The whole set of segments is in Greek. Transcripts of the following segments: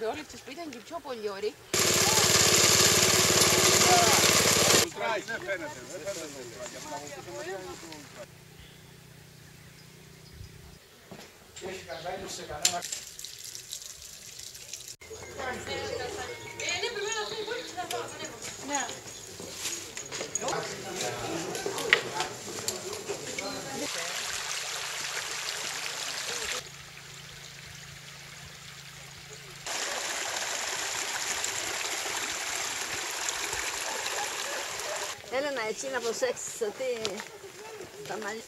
δούλεψες που ήταν και πιο πολύ ώρη. Δεν φαίνεται, Έλενα, έτσι να προσέξεις ότι τα μαλλιά...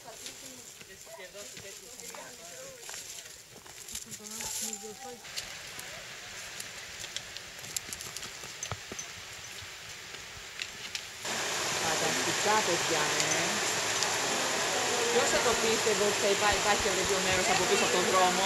Φανταστικά παιδιά, ε. Ποιος θα το πίστευε ότι θα υπά- υπάρχει ένα τέτοιο μέρος από πίσω από τον δρόμο.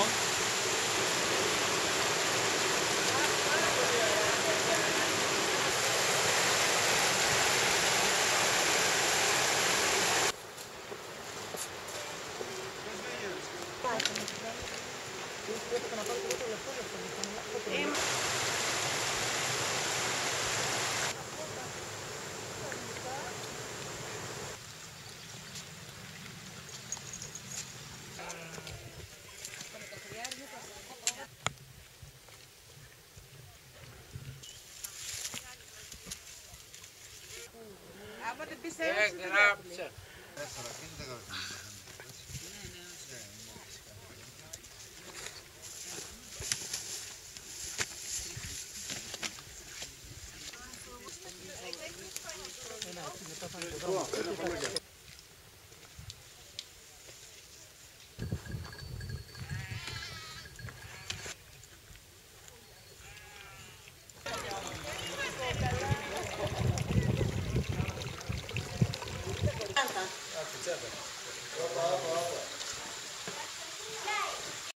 Apa tuh bisa? Ya, kenapa? Eh, 아, 괜찮아. 봐봐, 봐봐.